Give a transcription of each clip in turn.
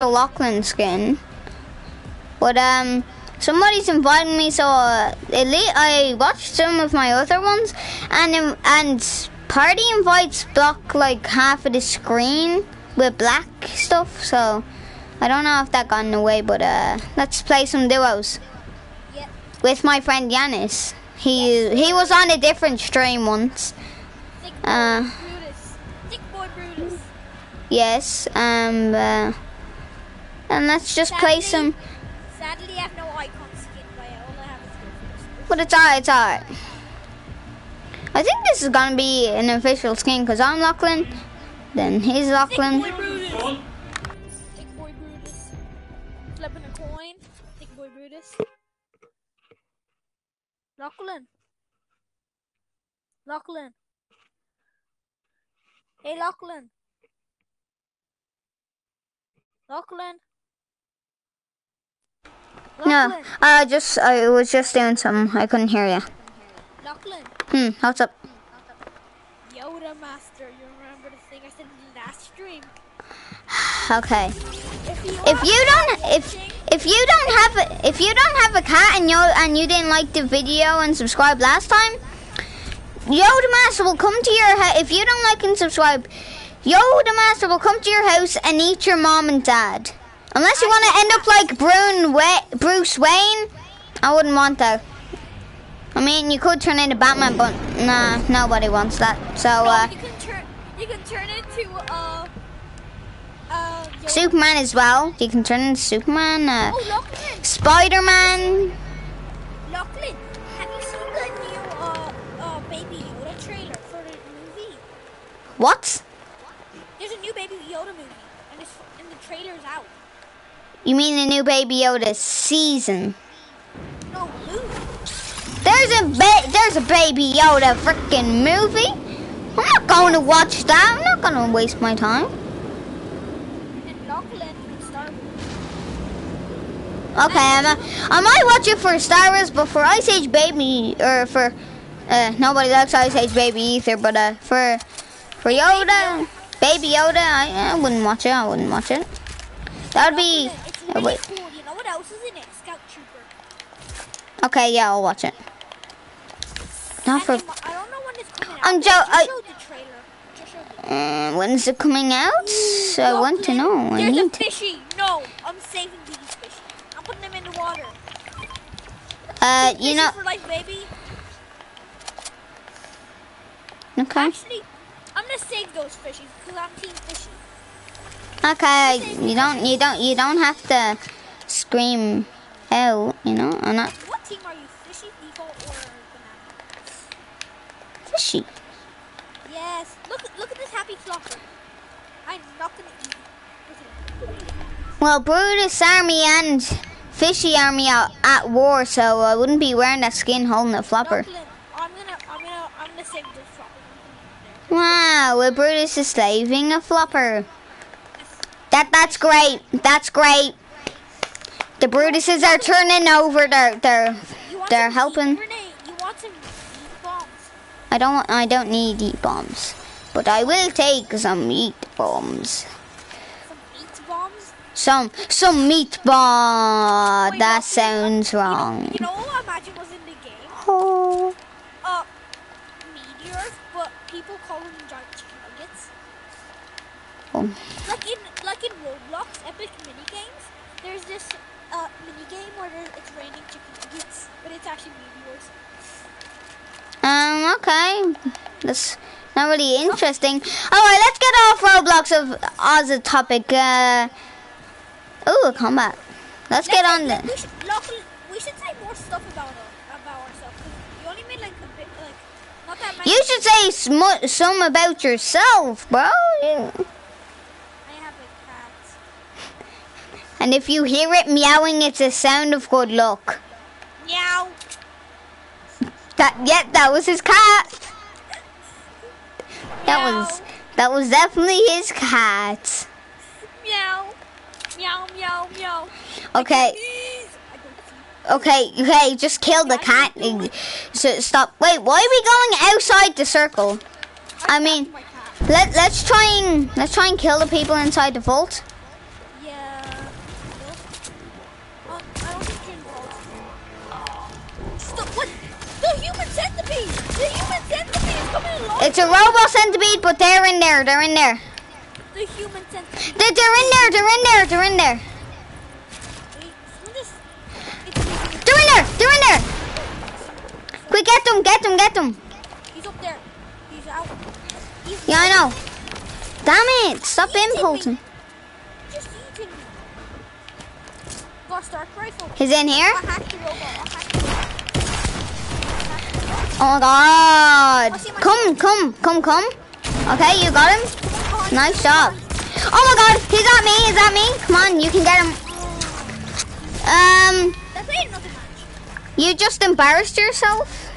a Lachlan skin. But um, somebody's inviting me, so uh, elite. I watched some of my other ones, and um, and party invites block like half of the screen with black stuff. So I don't know if that got in the way, but uh, let's play some duos Yep. with my friend Yanis. He he was on a different stream once. Thick boy Uh. Brutus. Thick boy Brutus. Yes. Um. Uh, and let's just play some. Sadly, I have no icon skin, but I all I have is Brutus. But it's alright. It's alright. I think this is gonna be an official skin because I'm Lachlan. Then he's Thick Lachlan. boy Brutus. Thick boy Brutus. Flipping a coin. Thick boy Brutus. Lachlan. Lachlan. Hey, Lachlan. Lachlan. No. I just I was just doing something. I couldn't hear you. Lachlan. Hmm. What's up? Yoda Master. You remember the thing I said in the last stream? Okay. If you, If you don't, if if you don't have a, if you don't have a cat and you and you didn't like the video and subscribe last time, Yoda Master will come to your house. If you don't like and subscribe, Yoda Master will come to your house and eat your mom and dad. Unless you want to end up like Brune Wa- Bruce Wayne, I wouldn't want that. I mean, you could turn into Batman, but nah, nobody wants that. So, No, uh, you can turn you can turn into uh uh Superman as well. You can turn into Superman. Uh, Oh. Spider-Man. Lachlan, have you seen the new uh uh Baby Yoda trailer for the movie? What? There's a new Baby Yoda movie, and it's and the trailer's out. You mean the new Baby Yoda season? No. There's a there's a Baby Yoda freaking movie. I'm not going to watch that. I'm not going to waste my time. Okay, I'm a, I might watch it for Star Wars, but for Ice Age Baby or for uh, nobody likes Ice Age Baby either. But uh, for for Yoda, Baby Yoda, I, I wouldn't watch it. I wouldn't watch it. That'd be. Really wait. You know what else is in it? Scout Trooper. Okay, yeah, I'll watch it. Not for. And it mi- I don't know when it's coming out. I'm jo- just I- showed the trailer. Just showed the Uh, when's it coming out? I want to know. I need a to. fishy. No, I'm saving these fishy. I'm putting them in the water. Uh, you know. for life, baby. Okay. Actually, I'm gonna save those fishies because I'm team fishy. Okay. You don't. You don't. You don't have to scream out. You know. I'm not What team are you? Fishy, default, or banana? fishy. Yes. Look, look at this happy flopper. I'm not gonna eat. it. Look at it. Well, Brutus Army and Fishy Army are at war, so I wouldn't be wearing that skin holding a flopper. I'm gonna, I'm gonna, I'm gonna save those floppers. Wow, well, Brutus is saving a flopper. That that's great. That's great. The Brutuses are turning over. They're they're they're helping. Heat grenade? You want some heat bombs? I don't want, I don't need heat bombs, but I will take some meat bombs. Some? Some some meat bomb. Wait, That sounds you know- wrong. You know what I imagine was in the game? Oh. Uh, meteors, but people call them giant chicken nuggets. Oh. Like in Roblox Epic mini games, there's this uh mini game where there, it's raining chicken nuggets, but it's actually meteors. Um, okay. That's not really interesting. Alright, let's get off Roblox of as a topic. Uh, ooh, combat. Let's get Let's on say- the. We should, we should say more stuff about uh, about ourselves. You only made like a bit, like not that many. You should say sm- some about yourself, bro. You- I have like cats. And if you hear it meowing, it's a sound of good luck. Meow. That yeah, that was his cat. That was that was definitely his cat. Meow. Meow. Meow. Meow. Okay. Okay, okay, just kill the cat. So stop. Wait, why are we going outside the circle? I mean, let let's try and let's try and kill the people inside the vault. It's a robot centipede, but they're in there. They're in there. The human centipede. They, they're in there. They're in there. They're in there. Wait, someone just. It's, They're in there. They're in there. Quick, get them. Get them. Get them. he's up there. He's out. He's Yeah, I know. Damn it! Stop impulsing. just eating me. Got a Stark rifle. He's in here. Oh my god. Come, come, come, come. Okay, you got him. Nice job. Oh my god, he's at me, he's at me. Come on, you can get him. Um, you just embarrassed yourself.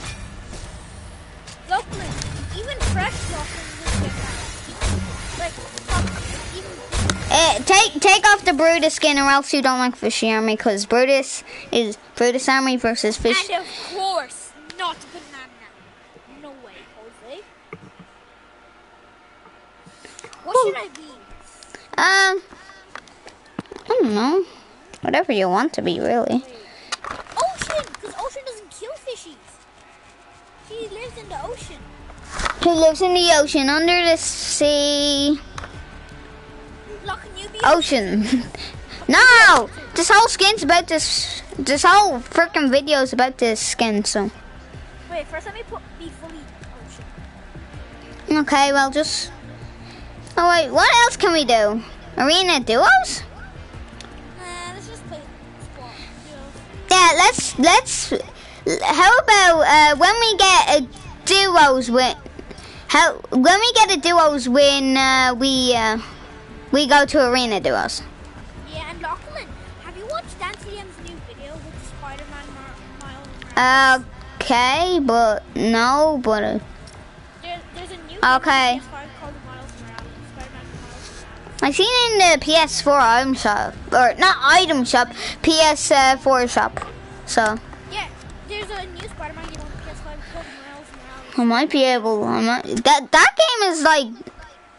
Uh, take take off the Brutus skin or else you don't like Fishy Army because Brutus is Brutus Army versus Fish. And of course, not banana. No way, Jose. What should I be? Um, I don't know. Whatever you want to be, really. Ocean, because ocean doesn't kill fishies. She lives in the ocean. He lives in the ocean, under the sea. Look, can you be? Ocean. no! This whole skin's about this. This whole freaking video is about this skin, so. Wait, first let me put be fully. Okay, well, just. Oh, wait, what else can we do? Arena duos? Nah, let's just play squad. duos. Yeah, let's. Let's. How about uh, when we get a duos win? How when we get a duos when uh, we uh, we go to arena duos? Yeah, and Lachlan, have you watched Dan TDM's new video with Spider-Man Miles Morales? Okay, but no, but uh, there, there's a new okay. game on PS5 called Miles Morales. Spider-Man Miles Morales. I seen it in the PS4 item shop or not item shop, PS4 shop. So Yeah, there's a new Spider-Man game on PS5 called Miles Morales. I might be able. I might, that that game is like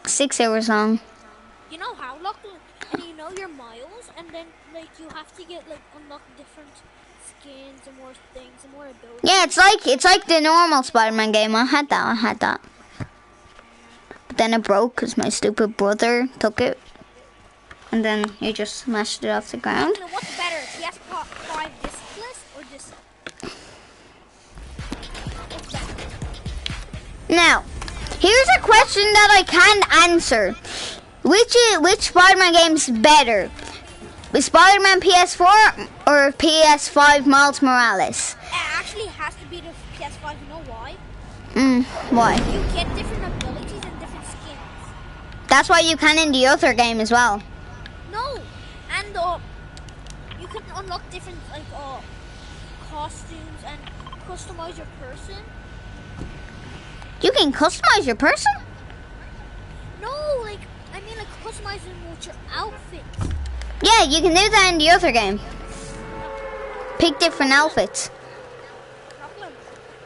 six hours long. You know how, Lachlan? And you know your miles, and then like you have to get like unlock skins and more things and more abilities. Yeah, it's like it's like the normal Spider-Man game. I had that. I had that. But then it broke because my stupid brother took it, and then he just smashed it off the ground. So what's better, PS5 discless or disc? Now, here's a question that I can't answer. Which is, which Spider-Man game's better? Is Spider-Man PS4 or PS5 Miles Morales? It actually has to be the PS5. You know why? Mm, why? You get different abilities and different skins. That's why you can in the other game as well. No, and uh, you can unlock different like uh costumes and customize your person. You can customize your person? No, like I mean like customizing with your outfits. Yeah, you can do that in the other game. Pick different outfits. Problem.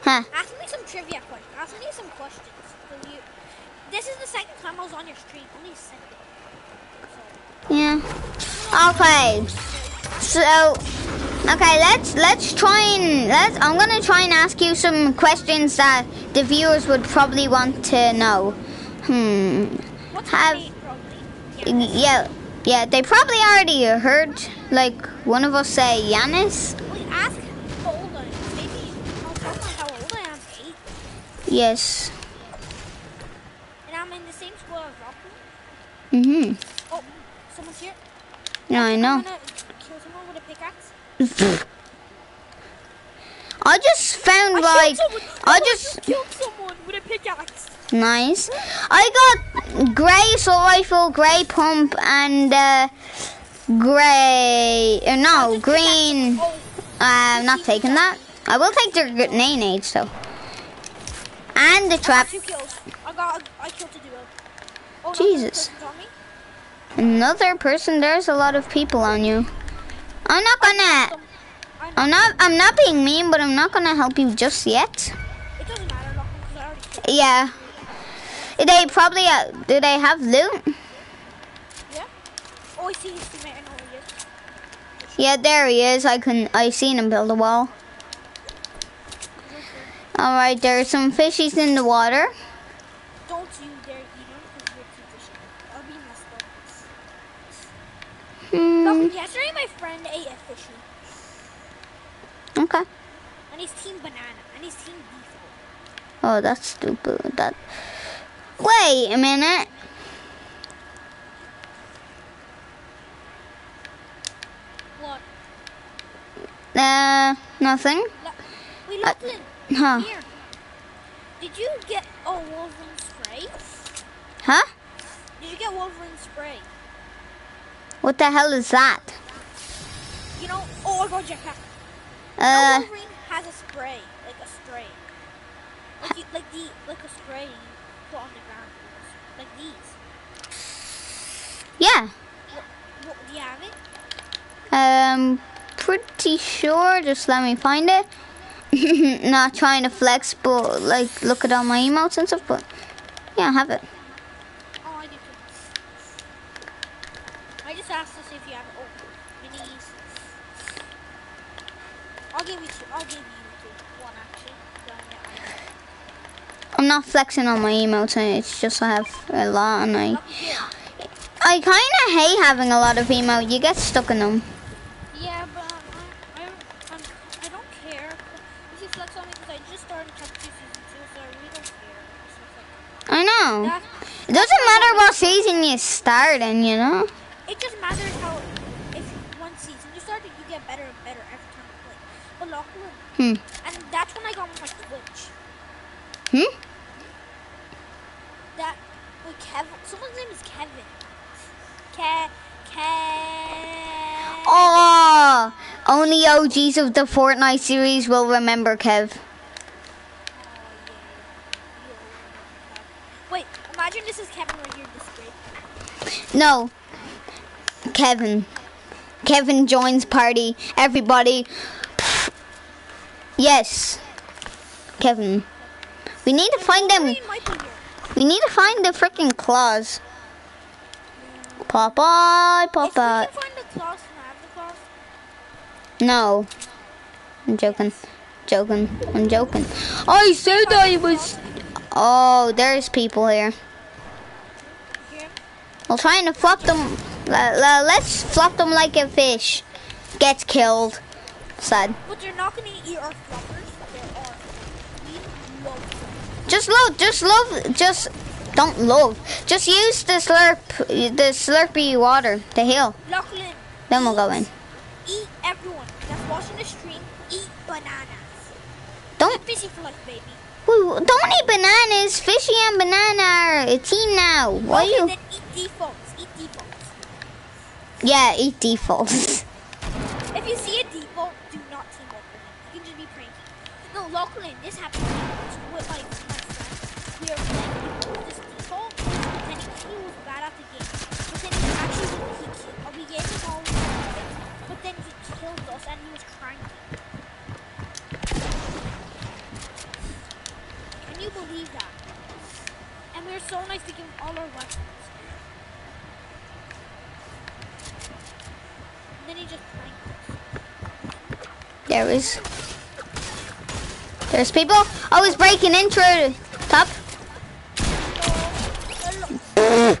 Huh. Ask me some trivia questions. Ask me some questions. You? This is the second time I was on your stream. Only second. Yeah. Okay. So, okay, let's let's try and let's. I'm gonna try and ask you some questions that the viewers would probably want to know. Hmm. What's Have- your name, probably? Yeah. Yeah. They probably already heard like one of us say Yanis. Wait, ask how old I am. Maybe I'll tell them how old I am. Eight. Yes. And I'm in the same school as Rocky. Mhm. Oh, someone's here. Yeah, I know. I'm gonna kill someone with a pickaxe. I just found I like. I Oh, just killed someone with a pickaxe. Nice. I got grey assault rifle, grey pump, and uh, grey. Uh, no, green. I'm not taking that. I will take the grenades though. And the trap. got two kills. I got. I killed a duo. Oh, Jesus. person's on me. Another person. There's a lot of people on you. I'm not gonna. I'm not. I'm not being mean, but I'm not gonna help you just yet. It doesn't matter, Lachlan, because I already killed. Yeah. They probably uh, do. They have loot. Yeah. Oh, I see Yeah, there he is. I can. I seen him build a wall. All right, there's some fishies in the water. Don't you dare eat them because you're too fishy. I'll be messed up. Hmm. Oh, yesterday my friend ate a fishy. Okay. And he's team banana. And he's team beef. Oh, that's stupid. That. Wait a minute. What? Uh, nothing. Wait, Uh, Huh? Here. Did you get a Wolverine spray? Huh? Did you get Wolverine spray? What the hell is that? You know, oh, I got jetpack. Uh, no Wolverine has a spray, like a spray. Like, you, like the, like a spray you put on the ground. Like these. Yeah. What, what, do you have it? Um, pretty sure. Just let me find it. Not trying to flex, but like look at all my emotes and stuff. But yeah, I have it. Oh, I do too. I just asked to see if you have it. Oh, minis. I'll give you two. I'll give you two. One actually. So, yeah, I- I'm not flexing on my emotes. and It's just I have a lot, and I. I kind of hate having a lot of emote. You get stuck in them. Yeah, but um, I, I, I'm, I don't care. If you flex on me, because I just started Chapter 2 Season 2, so I really don't care. Like, I know. It doesn't matter what season you start in, you know. it just matters how, if one season you started, you get better and better every time you play. But Lachlan, Hmm. and that's when I got my Twitch. Hmm. That, wait, Kevin, someone's name is Kevin. Ke, Ke. Oh, only OGs of the Fortnite series will remember Kev. Wait, imagine this is Kevin right here, this great. No, Kevin. Kevin joins party. Everybody. Yes, Kevin. We need to find them. Wolverine might be here. We need to find the freaking claws. Have the claws? No, I'm joking. Joking. I'm joking. I said I was. Oh, there's people here. We're trying to flop them. le- le- Let's flop them like a fish. Gets killed. Sad. But they're not gonna eat our love. Just load. Just love. Just don't load. Just use the slurp, the slurpy water to heal. Lachlan, Then we'll go in. eat everyone that's watching the stream. Eat bananas. Don't. Fishy for life, baby. Wait, don't eat bananas. Fishy and banana are a team now. Why okay, you? then eat defaults. Eat defaults. Yeah, eat defaults. If you see a default, do not team up with him. You can just be pranking. No, Lachlan, this happened to me with my, my friend. We were playing so nice to give all our weapons. And then he just pranked us. There is. There's people. Oh, he's breaking into the top.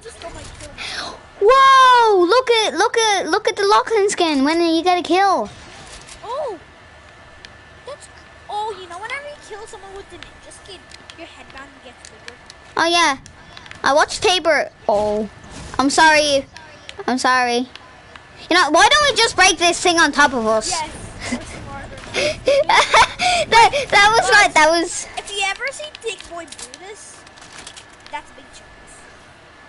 Just got my kill. Whoa! Look at look at look at the Lachlan skin when you get a kill. Oh! That's. Oh, you know, whenever you kill someone with the ninja skin, your headband gets bigger. Oh yeah. I watched Tabor. Oh, I'm sorry. I'm sorry. You know, why don't we just break this thing on top of us? Yes! That that was not. That was. if you ever see Big Boy Brutus, that's a Big Chunks.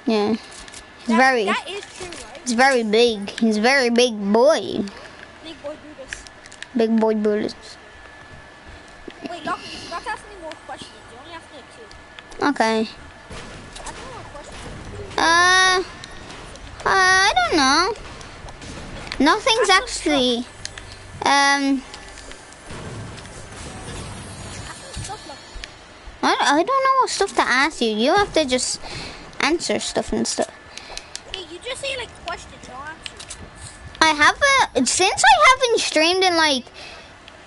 Yeah. He's That- very. That is true, right? He's very big. He's a very big boy. Big Boy Brutus. Big boy bullets. Wait, forgot to ask me more questions. You only me like two. Okay. Uh, I don't know. Nothing's actually. Um, Ask me stuff, Lachlan. I, I don't know what stuff to ask you. You have to just answer stuff and stuff. Hey, you just say like questions, I'll answer. I have a since I haven't streamed in like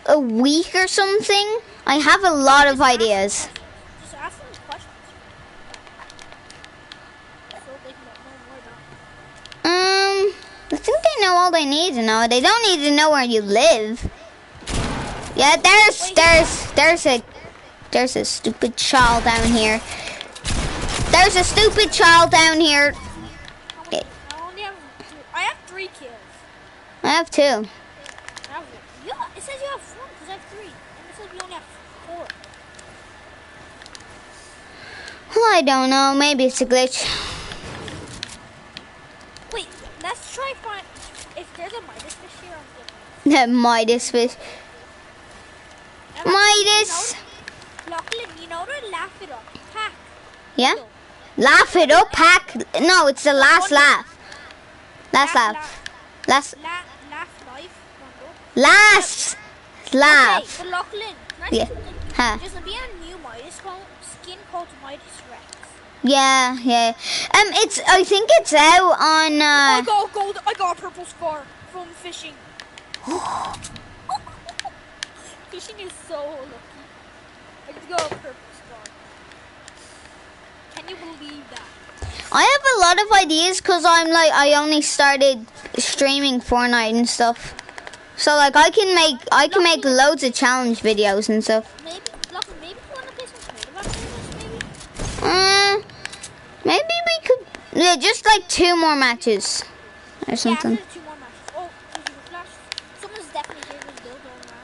a week or something. I have a lot of ideas. Just ask them questions. So they can know more about Um, I think they know all they need to know. They don't need to know where you live. Yeah, there's there's there's a there's a stupid child down here. There's a stupid child down here. I only have two. I have three kills. I have two. I have. Yeah, it says you have four because I have three. And it says you only have four. Well, I don't know. Maybe it's a glitch. Wait, let's try find if there's a Midas fish here. The Midas fish. Midas. Lachlan, you know to laugh it up. Pack. Yeah. Laugh it up, pack. No, it's the last laugh. Last laugh. Last La, laugh life. Rondo. last Okay, laugh. but Lachlan, can I Yeah. Huh. There's gonna be a new Midas co- skin called Midas Rex. Yeah, yeah. Um, it's. I think it's out on. I Uh, got a gold. I got a purple scar from fishing. fishing is so lucky. I just got a purple scar. Can you believe that? I have a lot of ideas because I'm like I only started streaming Fortnite and stuff. So like I can make I can make loads of challenge videos and stuff. Maybe, maybe you wanna play some Tomato Box with us, maybe? Uh, maybe we could. Yeah, just like two more matches or something. after the two more matches. Oh, there's a flash. Someone's definitely here with dildo around.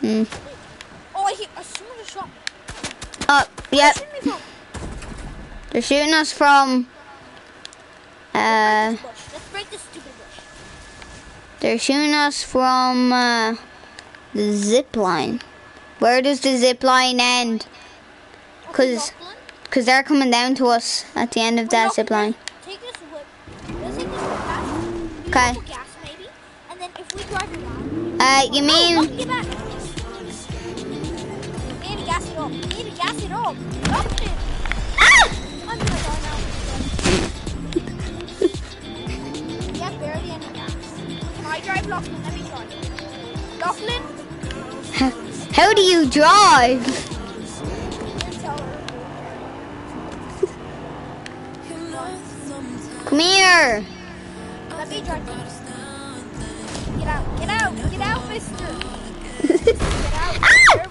Hmm. Oh, I hear. Uh, someone just shot me. Oh, yep. Shooting. They're shooting us from. Uh, Let's break this bush. Let's break this stupid bush. they're shooting us from uh, the zip line. Where does the zip line end? Okay, 'Cause- Cause they're coming down to us at the end of that zip line. Take this whip. Let's need to gas it up. We need to gas it up. Lock it. Ah! I'm gonna go now. we have barely any gas. Can I drive Lachlan? Let me drive. Lachlan? How do you drive? Let's tell her. Come here. Let me drive. Get out. Get out. Get out, mister. Get out. Ah!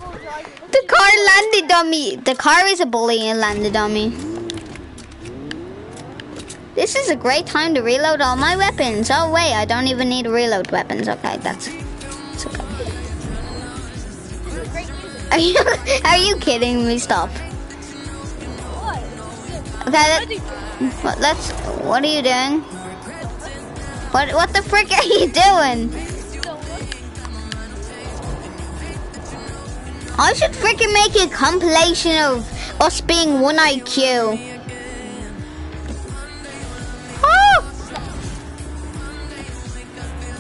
The car landed on me. The car is a bully and landed on me. This is a great time to reload all my weapons. Oh wait, I don't even need to reload weapons. Okay, that's. It's okay. Are you are you kidding me? Stop. Okay, let, what, let's. What are you doing? What what the frick are you doing? I should freaking make a compilation of us being one IQ. Oh! Ah!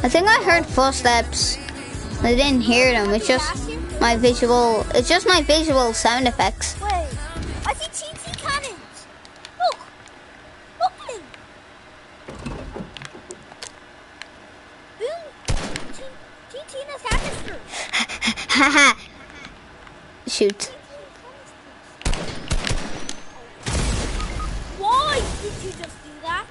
I think I heard footsteps. I didn't hear them. It's just my visual. It's just my visual sound effects. Wait, I see TNT cannons. Look, look at them. Boom. TNT in a canister. Haha. Shoot. Why did you just do that?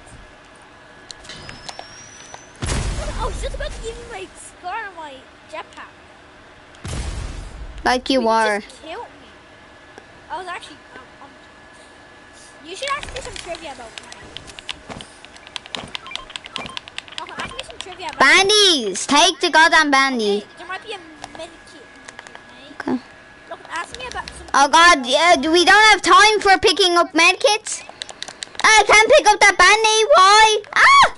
I was just about to give you my scar on my jetpack. Like you but are. just killed me. I was actually. Um, um, you should ask me some trivia about mine. Oh, ask me some trivia about Bandies! Take the goddamn bandy. There might be a medikit. in Okay. here, Look, ask me about some. Oh god, yeah, we don't have time for picking up medkits. I can't pick up that bandy. Why? Ah!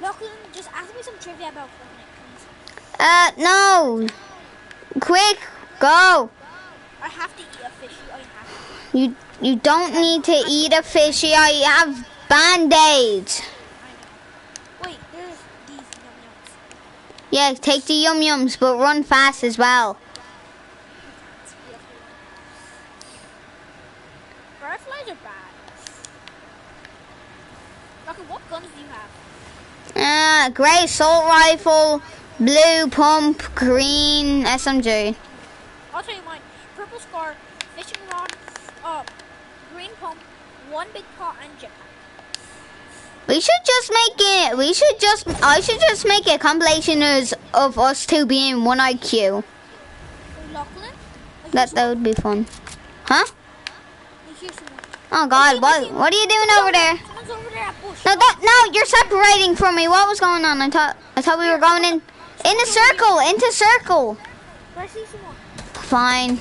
Lachlan, just ask me some trivia about Fortnite, please. Uh, no. Quick, go. I have to eat a fishy. I have to. You you don't need to eat a fishy. I have band-aids. Wait, there's these yum yums. Yeah, take the yum yums, but run fast as well. Fireflies are bad. Lachlan, what guns do you have? Uh, gray assault rifle, blue pump, green SMG. I'll tell you mine. Purple scar, fishing rod, uh, green pump, one big pot, and jetpack. We should just make it. We should just. I should just make a compilation of, of us two being one IQ. Lachlan? That that would be fun. Huh? someone. I hear someone. Oh God! What what are you doing over there? Someone's over there at bush. No, that, no, you're separating from me. What was going on? I thought I thought we were going in in a circle, into circle. I see someone. Fine.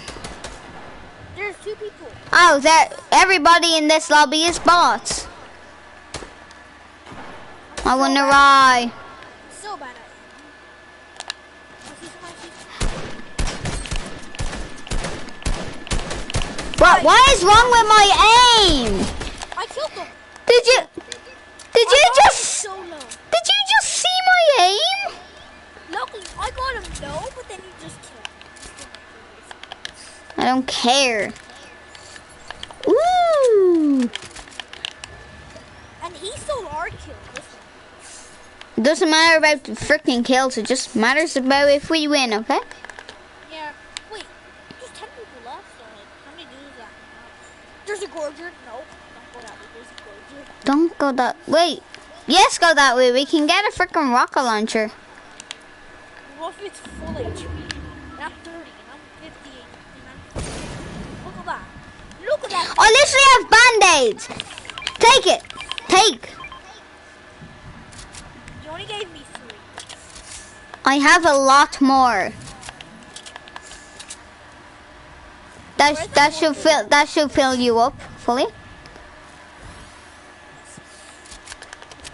There's two people. Oh, there. Everybody in this lobby is bots. I wanna lie. So bad at it. I see someone. I see What? What is wrong with my aim? I killed them. Did you? Did you just? so. Did you just see my aim? Luckily, I got him low, but then he just killed. I don't care. Ooh. And he stole our kill. It doesn't matter about the freaking kills. It just matters about if we win. Okay? Yeah. Wait. There's 10 people left. So how many dudes is? There's a gorger. No. Don't go that way. There's a gorger. Don't go that. Wait. Yes, go that way. We can get a freaking rocket launcher. What if it's full HP? I'm 30 and I'm 58 and I'm 50. Look at that. Look at that. Oh, I literally have band-aids. Take it. Take. You only gave me three. I have a lot more. That that should fill that should fill you up fully.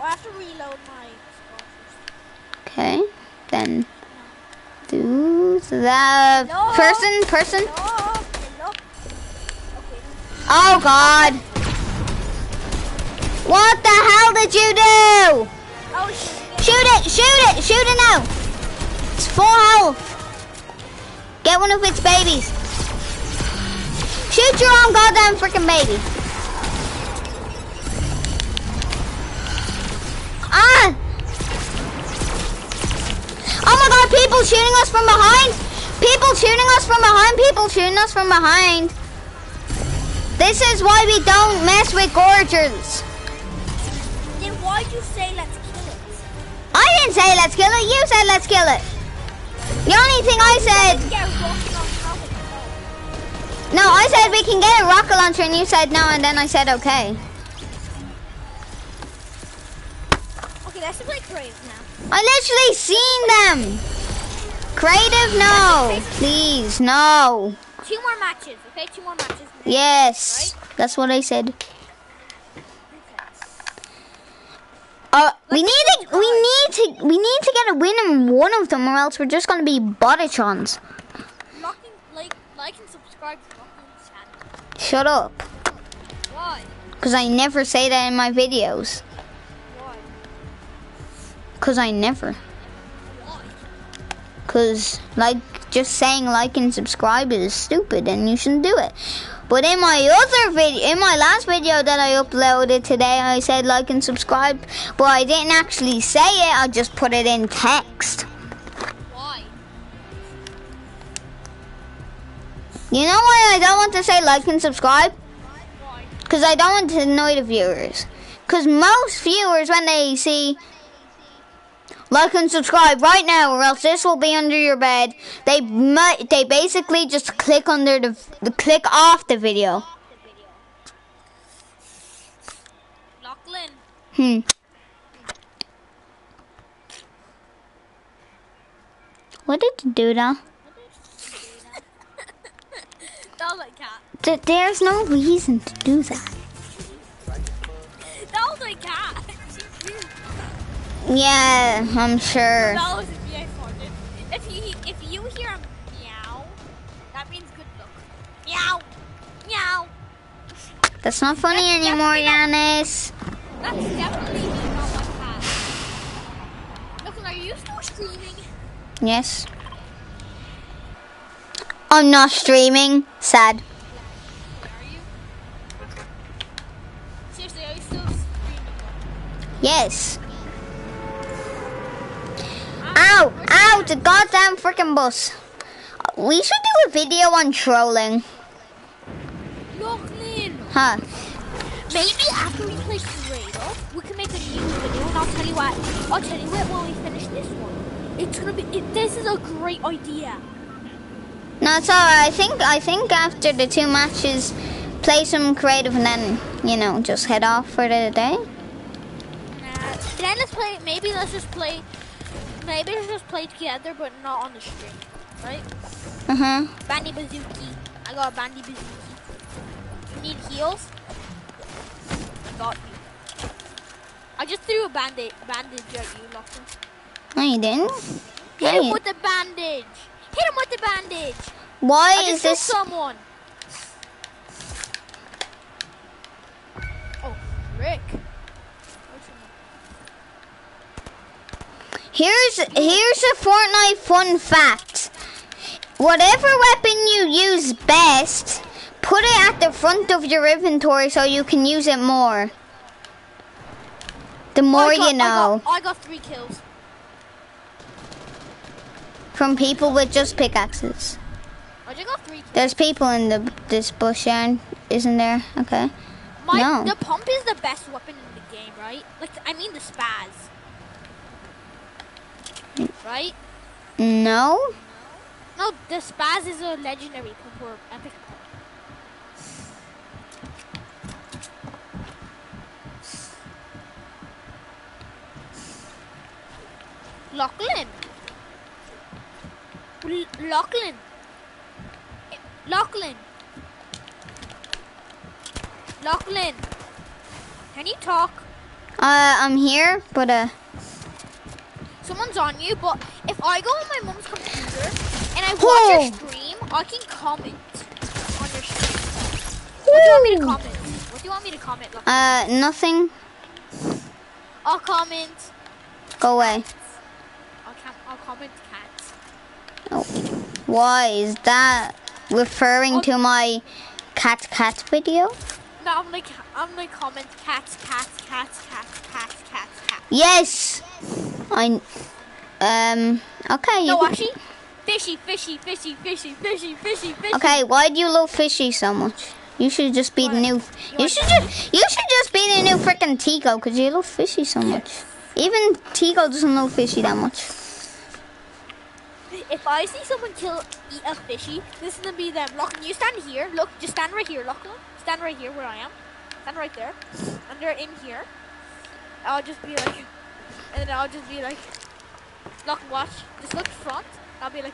I have to reload my Okay. Then do the No. person person. No. No. Okay. Oh God. What the hell did you do? Oh. Shoot it! Shoot it! Shoot it now! It's full health. Get one of its babies. Shoot your own goddamn freaking baby. Ah! Oh my god, people shooting us from behind! People shooting us from behind! People shooting us from behind! This is why we don't mess with gorgers. Then why'd you say let's kill it? I didn't say let's kill it. You said let's kill it. The only thing I said, Get walking on top of it. no, I said we can get a rocket launcher, and you said no, and then I said okay. Creative now. I literally seen them. Creative, no, please, no. Two more matches, okay? Two more matches. Yes, that's what I said. Uh, we need to, we need to, we need to get a win in one of them, or else we're just gonna be botichons. Like, like and subscribe to channel. Shut up, Why? cause I never say that in my videos. Cause I never. Cause like just saying like and subscribe is stupid and you shouldn't do it. But in my other video, in my last video that I uploaded today, I said like and subscribe, but I didn't actually say it. I just put it in text. Why? You know why I don't want to say like and subscribe? Cause I don't want to annoy the viewers. Cause most viewers, when they see like and subscribe right now, or else this will be under your bed, they might, they basically just click under the, the click off the video. Lachlan. Hmm. What did you do now? There's no reason to do that. That was my cat. Yeah, I'm sure. that was a VI funny. If you if you hear a meow, that means good luck. Meow. Meow. That's not funny anymore, Yanis. That's definitely not my cat. Lachlan, are you still streaming? Yes. I'm not streaming. Sad. Are you? Seriously, are you still streaming? Yes. Ow! Ow! The goddamn freaking bus. We should do a video on trolling. Huh? Maybe after we play Creative, we can make a new video, and I'll tell you what? I'll tell you what. When we finish this one, it's gonna be. It, this is a great idea. No, it's alright. I think I think after the two matches, play some creative and then you know just head off for the day. Nah. Then let's play. Maybe let's just play. Maybe let's just play together, but not on the stream, right? Uh huh. Bandy bazooki. I got a bandy bazooki. You need heals? I Got you. I just threw a bandage bandage at you, Lachlan. No, you didn't. Hit him with the bandage. Hit him with the bandage. Why I is this? someone. Oh, Rick. Here's here's a Fortnite fun fact. Whatever weapon you use best, put it at the front of your inventory so you can use it more. The more got, you know I got, I got three kills. from people with just pickaxes. I just got three kills. There's people in the this bush, Aaron, isn't there? Okay. My, no. The pump is the best weapon in the game, right? Like, I mean the spaz. Right? No. No, the spaz is a legendary or epic. Lachlan. Lachlan. Lachlan. Lachlan. Can you talk? Uh, I'm here, but uh, Someone's on you, but if I go on my mom's computer and I watch Whoa. your stream, I can comment on your stream. What do you want me to comment? What do you want me to comment? Look, uh, nothing. I'll comment. Go away. I'll, I'll comment cats. Oh, why is that referring to my cat cat video? No, I'm like, I'm like comment cats, cats, cats, cats, cats, cats, cats. Yes. I. Um. Okay. No, actually, fishy, fishy, fishy, fishy, fishy, fishy, fishy. Okay. Why do you love fishy so much? You should just be the new. You You should just. You should just be the new freaking Tico because you love fishy so much. Even Tico doesn't love fishy that much. If I see someone kill, eat a fishy, this is gonna be them. Lachlan, you stand here. Look, just stand right here, Lachlan. Stand right here where I am. Stand right there. And they're in here. I'll just be like, and then I'll just be like, Lachlan, watch. Just look front. I'll be like,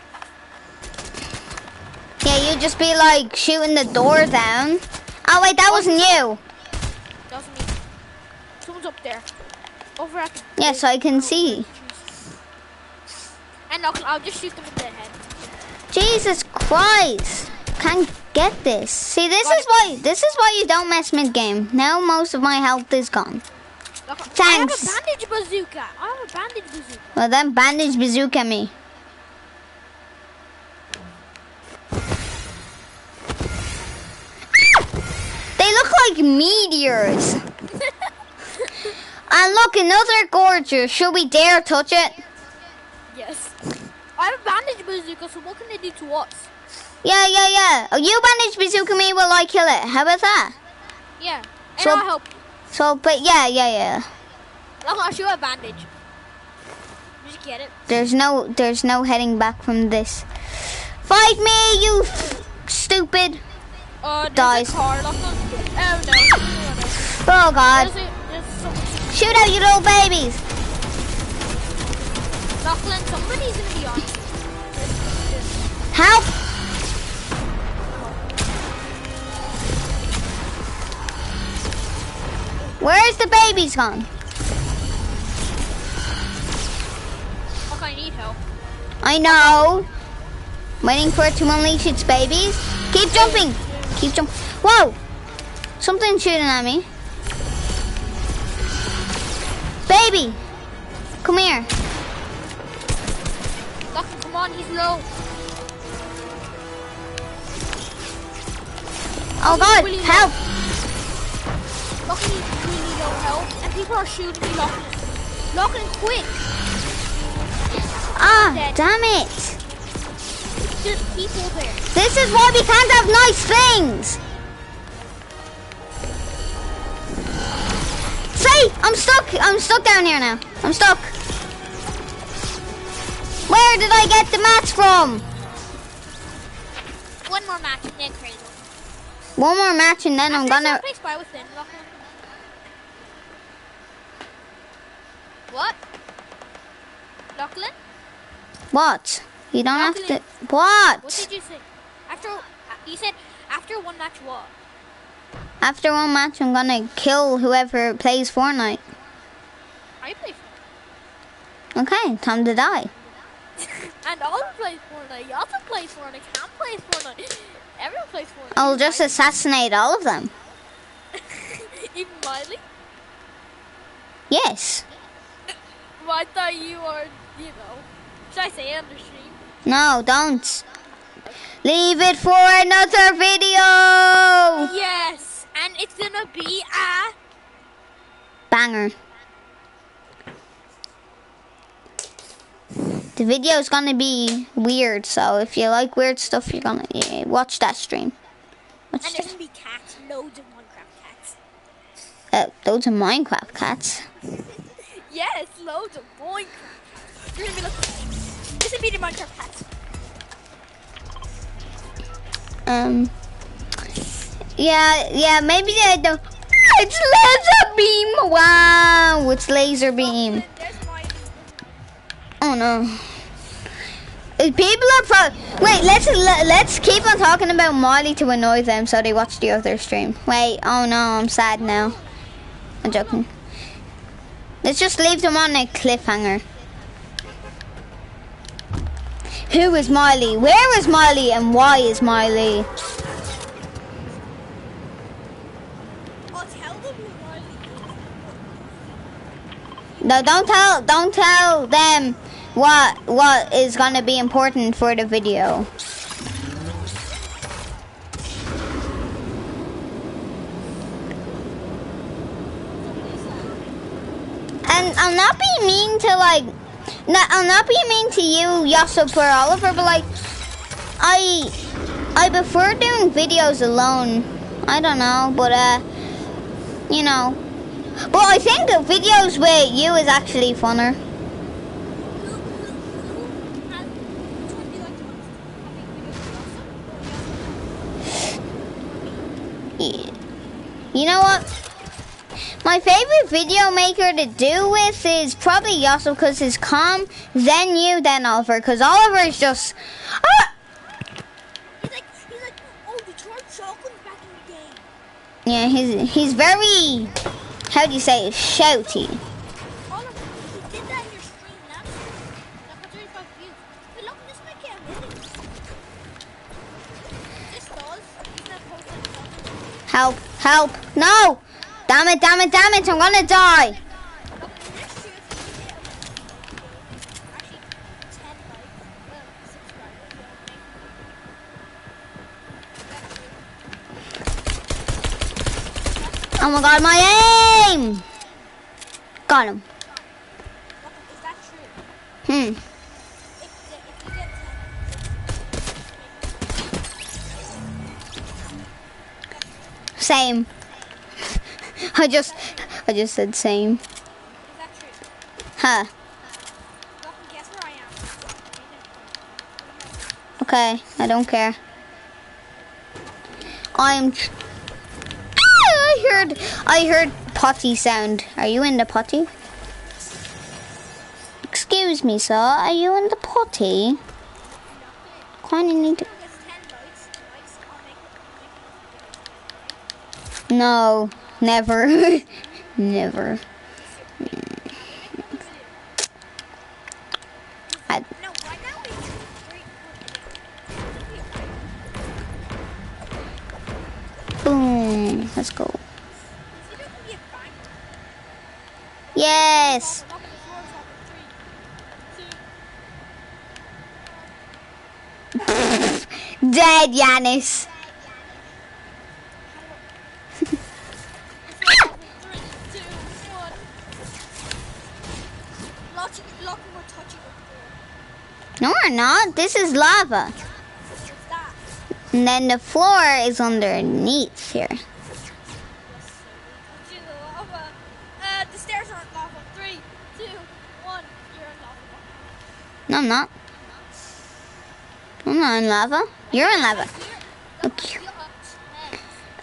Yeah, you just be like shooting the door down. Oh wait, that wasn't you. doesn't mean. Someone's up there. Over at the. Yes, I can see. Oh, and Lachlan, I'll just shoot them in the head. Jesus Christ! Can't get this. See, this is why. This is why you don't mess mid game. Now most of my health is gone. Thanks. I have a bandage bazooka. I have a bandage bazooka. Well then, bandage bazooka me. They look like meteors. and look, another gorgeous. Should we dare touch it? Yes. I have a bandage bazooka, so what can they do to us? Yeah, yeah, yeah. Oh, you bandage bazooka me while I kill it. How about that? Yeah. And So- I'll help. So, but yeah, yeah, yeah. I'll show you a bandage. Did you get it? There's no, there's no heading back from this. Fight me, you f- stupid. Uh, Dies. a car, Lachlan. Oh no. Oh God. There's, a, there's some, Shoot out, you little babies. Lachlan, somebody's gonna be on. you. There's- there's- Help. Where's the babies gone? I need help. I know. Waiting for it to unleash its babies. Keep jumping. Keep jump. Whoa! Something's shooting at me. Baby, come here. Come on, he's low. Oh God, Really low. Help! Lachlan needs really low health, and people are shooting me, Lachlan. Lachlan, quick! Ah, damn it! There's people there. This is why we can't have nice things. Wait, I'm stuck. I'm stuck down here now. I'm stuck. Where did I get the mats from? One more match and then crazy. One more match and then I'm gonna. Play spy with them. Lachlan. What? Lachlan? What? You don't have to. What What? did you say? After uh, you said after one match, what? After one match, I'm gonna kill whoever plays Fortnite. I play Fortnite. Okay, time to die. And all play Fortnite. You also play Fortnite. Cam plays Fortnite. Everyone plays Fortnite. I'll just assassinate all of them. Even Miley. Yes. Well, I thought you were, you know. Should I say it on the stream? No, don't. Leave it for another video. Yes, and it's gonna be a Banger. The video is gonna be weird, so if you like weird stuff, you're gonna yeah, watch that stream. Watch and there's gonna be cats, loads of Minecraft cats. Uh, those are Minecraft cats. Yes, loads of Minecraft cats. You're gonna be. This would be the Minecraft cats. Um. Yeah, yeah, maybe I don't. It's laser beam! Wow, it's laser beam. And there's my. Oh no. People are pro- wait. Let's let's keep on talking about Molly to annoy them, so they watch the other stream. Wait. Oh no, I'm sad now. I'm joking. Let's just leave them on a cliffhanger. Who is Miley? Where is Miley? And why is Miley? I'll tell them who Miley No, don't tell. Don't tell them what what is gonna be important for the video. And I'm not being mean to like. No, I'm not being mean to you, Yosop or Oliver, but like, I I prefer doing videos alone. I don't know, but uh, you know. But I think the videos with you is actually funner. You know what? My favorite video maker to do with is probably Yosef because he's calm, then you, then Oliver. Because Oliver is just. Ah! He's like, he's like, oh, the George Chocolate's back in the game. Yeah, he's he's very. How do you say it? Shouty. All of he did that in your stream last year. That got 35 views. But look, this might get a million. This does. He's not posting it. Help! Help! No! Damn it! Damn it! Damn it! I'm gonna die. Look, next year, if we get actually 10 likes, subscribers, I think. Oh my god, my aim! Got him. Hmm. If, the, if you get 10, Same. I just, I just said same. is that true? Huh. Look, guess where I am. Okay, I don't care. I'm. Ah, I heard, I heard potty sound. Are you in the potty? Excuse me, sir. Are you in the potty? Kind of need to. Who gets 10 likes, likes, I'll make it. No, never, never. I, boom. Let's go. Yes. Dead, Yanis. No, we're not. This is lava. And then the floor is underneath here. not. No, I'm not. I'm not in lava. You're in lava. Okay.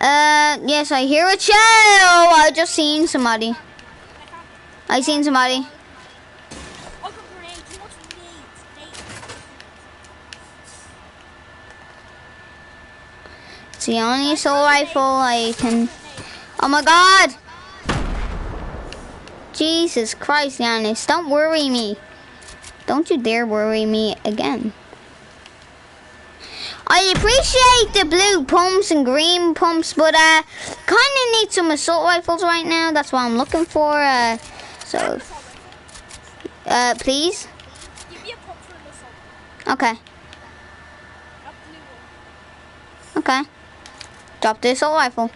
Uh, yes, I hear a shadow. I just seen somebody. I seen somebody. It's the only assault rifle I can. Oh my god! Jesus Christ, Giannis, don't worry me. Don't you dare worry me again. I appreciate the blue pumps and green pumps, but uh, kind of need some assault rifles right now. That's what I'm looking for. Uh, so, uh, please. Okay, okay. Drop the assault rifle.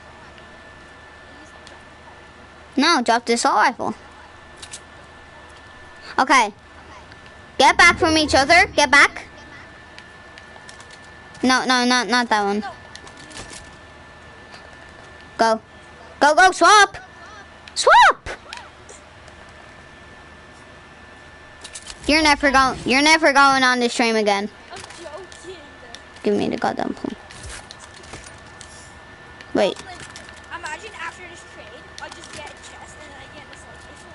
No, drop the assault rifle. Okay. Get back from each other. Get back. No, no, not not that one. Go. Go, go, swap! Swap! You're never going you're never going on this stream again. Give me the goddamn phone. Wait. Like, imagine after this trade, I just get a chest and then I get an assault rifle.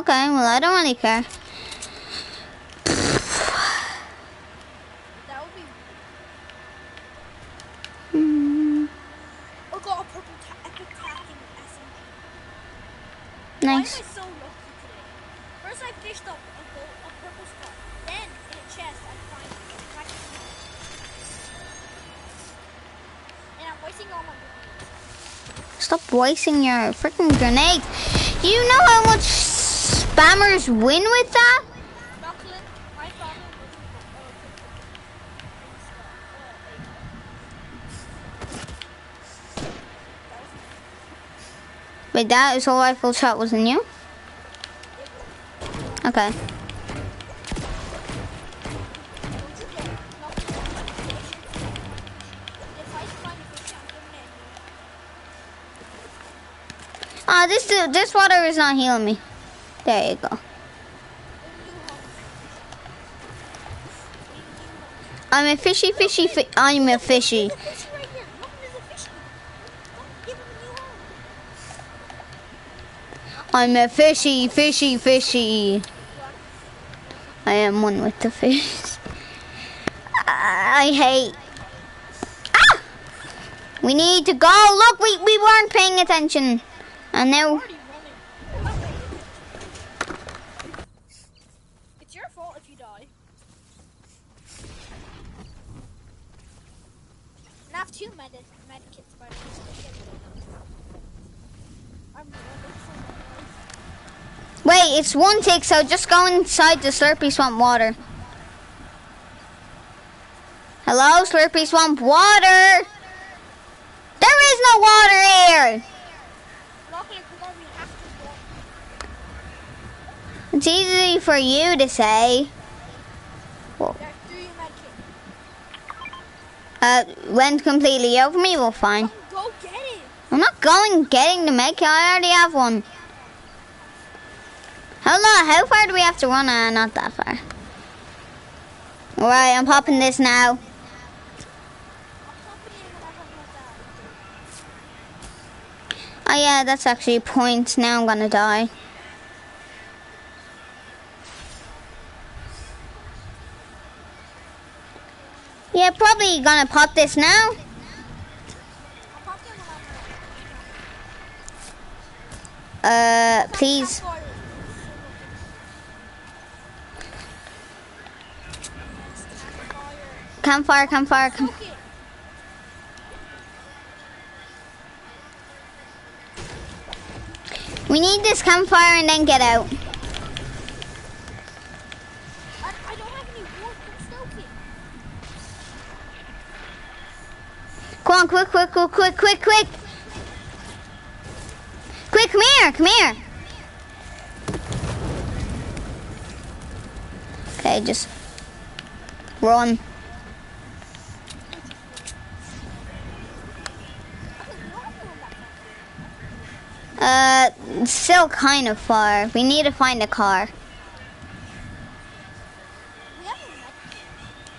Okay, well I don't really care. That would be. Hmm, Or got a purple ta- epic tacking SMG. nice. Why am I so lucky today? First I fished up a, gold, a purple spot. Then in a chest I find a tactic And I'm wasting all my grenades. Stop wasting your freaking grenade. You know how much spammers win with that? Wait, that assault rifle shot wasn't you? Okay. This this water is not healing me. There you go. I'm a fishy, fishy, fi- I'm a fishy. I'm a fishy, fishy, fishy. I am one with the fish. I hate. Ah! We need to go. Look, we, we weren't paying attention. And now, It's your fault if you die. And I have two med medkits by the way. I'm running for my life. wait, it's one tick, so just go inside the Slurpy Swamp water. Hello, Slurpy Swamp water. There is no water here. Luckily, come on, we have to walk. It's easy for you to say. Whoa. There's three. Uh, went completely over me. Well, fine. Go get it. I'm not going getting the make. I already have one. How long? How far do we have to run? Uh, not that far. All right, I'm popping this now. I'll pop it in whenever I'm not Oh yeah, that's actually points. Now I'm gonna die. Yeah, probably gonna pop this now. Uh, please. Campfire. Campfire, it. We need this campfire and then get out. I, I don't have any wood. Come stoke it. Come on, quick, quick, quick, quick, quick, quick. Quick, come here, come here. Okay, just run. Uh, still kind of far. We need to find a car. We haven't met.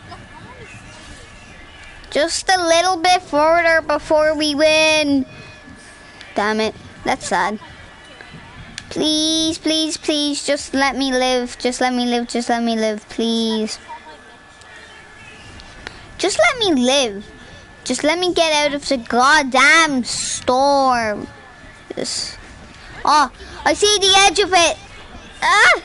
Look, I'm only 48. Just a little bit further before we win. Damn it. That's sad. Please, please, please, just let me live. Just let me live. Just let me live, please. Just let me live. Just let me get out of the goddamn storm. Oh, I see the edge of it. Ah!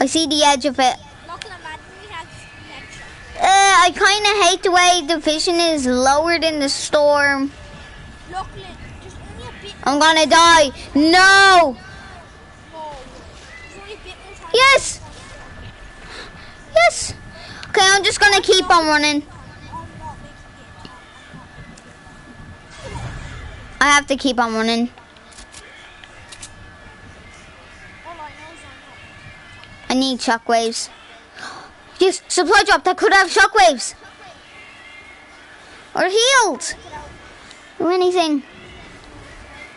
I see the edge of it. Look, imagine we have next shot. Uh, I kind of hate the way the vision is lowered in the storm. Look, Lynn, there's only a bit. I'm gonna die. No! No. There's only a bit more time. Yes! Yes! Okay, I'm just gonna keep on running. I'm not making it. I have to keep on running. I know is I'm not. I need shockwaves. Yes, supply drop that could have shockwaves. Or healed. Or anything.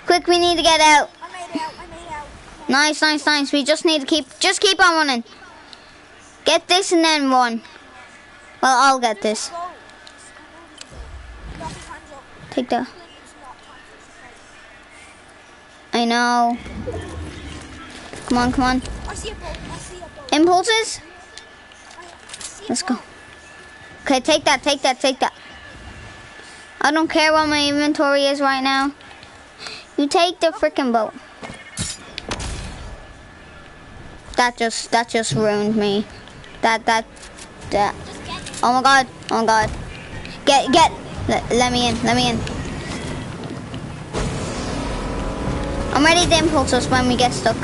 Quick, we need to get out. I made out. I made out. Nice, nice, nice. We just need to keep, just keep on running. Get this and then run. Well, I'll get this. Go. I know this is Lock, time's up. Take the, Lynn, it's not time for I know. Come on, come on. I see a boat. I see a boat. Impulses? Let's go. Okay, take that, take that, take that. I don't care what my inventory is right now. You take the freaking boat. That just, that just ruined me. That, that, that. Oh my god, oh my god. Get, get, let, let me in, let me in. I'm ready to impulse us when we get stuck.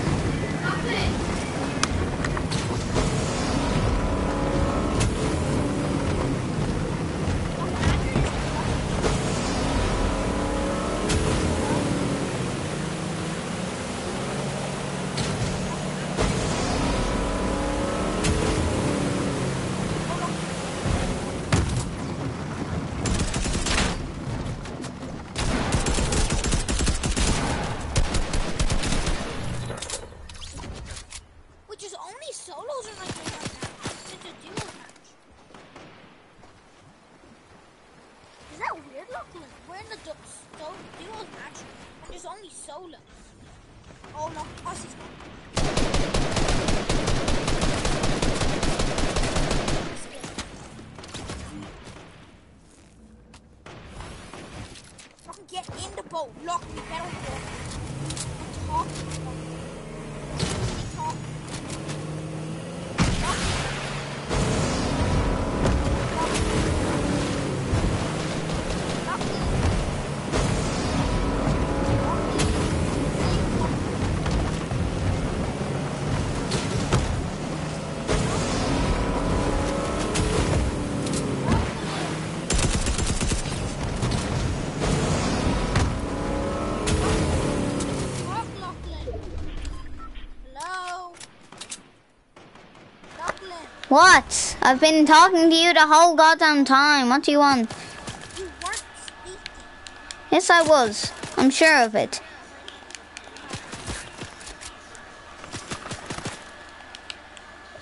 What? I've been talking to you the whole goddamn time. What do you want? you weren't speaking. Yes, I was. I'm sure of it.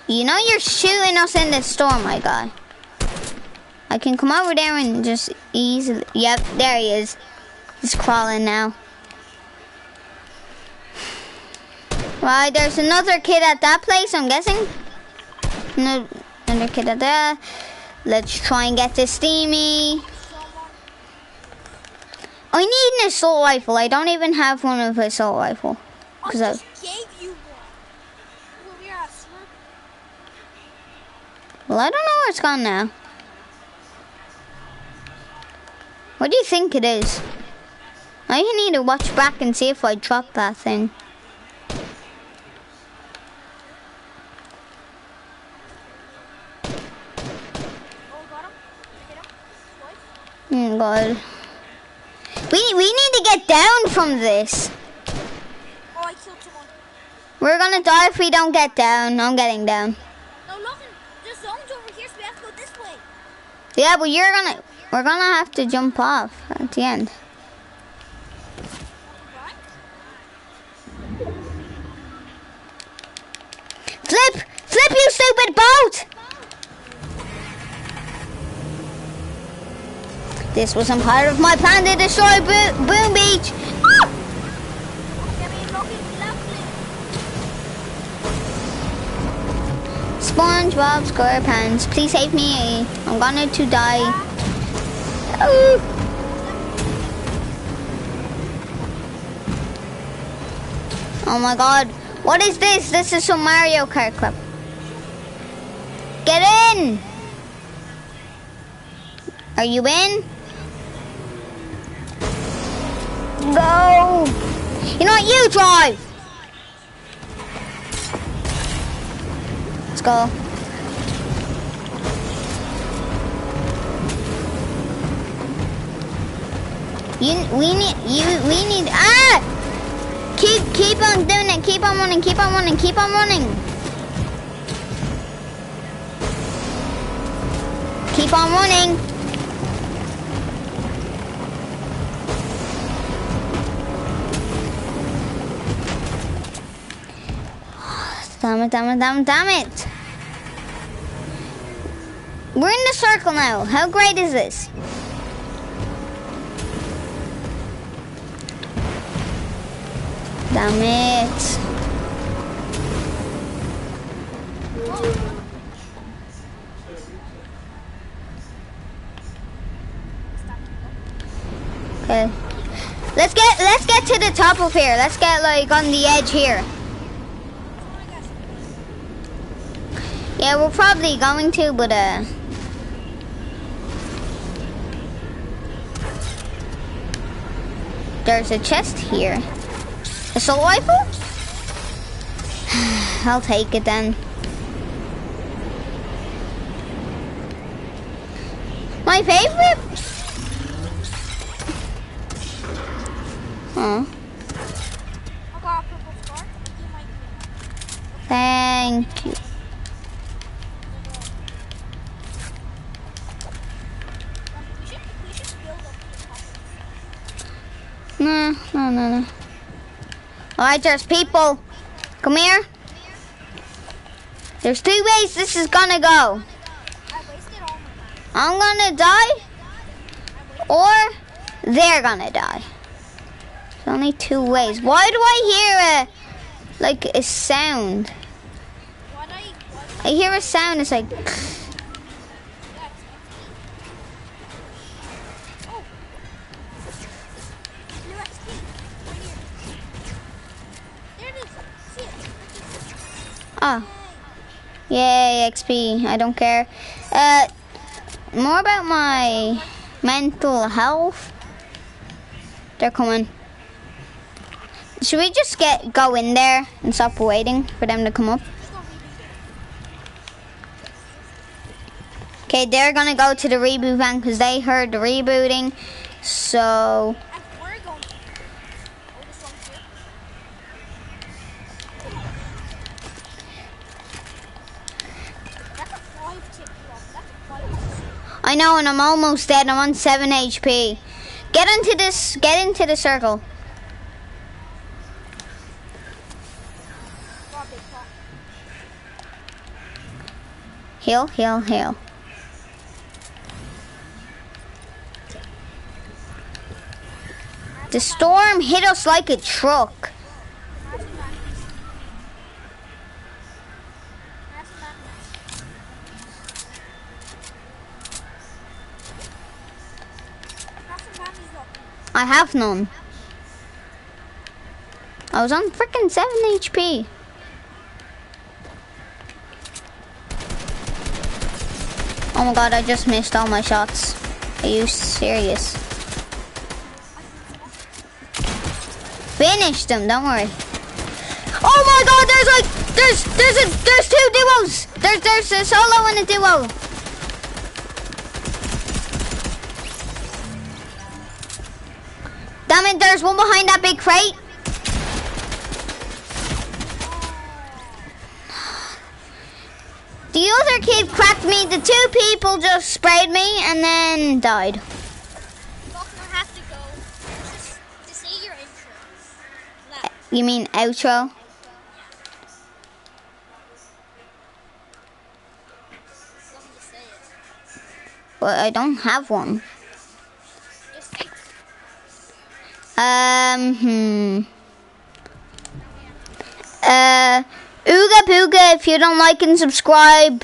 You know you're shooting us in the storm, my guy. I can come over there and just easily. Yep, there he is. He's crawling now. Right, there's another kid at that place, I'm guessing. No, kid at. Let's try and get this steamy. I need an assault rifle. I don't even have one of assault rifle. Cause I- just gave you one. Well, we are at swim. Well, I don't know where it's gone now. What do you think it is? I need to watch back and see if I drop that thing. Oh god. We we need to get down from this. Oh, I killed someone. We're gonna die if we don't get down. I'm getting down. No, there's zones over here, so we have to go this way. Yeah, but you're gonna we're gonna have to jump off at the end. Flip! Flip, you stupid boat! This wasn't part of my plan to destroy Bo Boom Beach. SpongeBob SquarePants, please save me. I'm gonna to die. Ooh. Oh my god. What is this? This is some Mario Kart Club. Get in! Are you in? Go! You know what? You drive! Let's go. You, we need, you, we need, ah! Keep, keep on doing it. Keep on running. Keep on running. Keep on running. Keep on running. Damn it, damn it, damn it, damn it. We're in the circle now. How great is this? Damn it. Okay. Let's get let's get to the top of here. Let's get like on the edge here. Yeah, we're probably going to, but uh There's a chest here. A assault rifle? I'll take it then. My favorite? I got a purple scar. You might thank you. we should we should build up to the top of No, no, no, no. Alright, there's people. Come here. There's two ways this is gonna go. I'm gonna die, or they're gonna die. There's only two ways. Why do I hear a, like, a sound? I hear a sound, it's like, oh, yay, XP, I don't care. Uh, more about my mental health. They're coming. Should we just get go in there and stop waiting for them to come up? Okay, they're gonna go to the reboot van because they heard the rebooting. So, And we're going to. Oh, this one's here. That's a five tip drop. That's a five. I know, and I'm almost dead. I'm on 7 HP. Get into this, get into the circle. Heal, heal, heal. The storm hit us like a truck. Have none. I was on freaking 7 HP. Oh my god, I just missed all my shots. Are you serious? Finish them, don't worry. Oh my god, there's like, there's, there's a, there's two duos. There's, there's a solo and a duo. Damn it, there's one behind that big crate. The other kid cracked me, the two people just sprayed me and then died. You mean outro? But I don't have one. Um, hmm. Uh, Ooga Booga, if you don't like and subscribe,